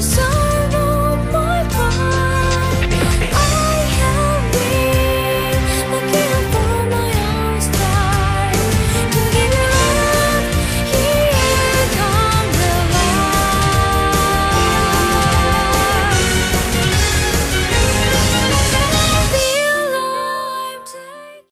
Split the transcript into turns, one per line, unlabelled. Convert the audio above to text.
so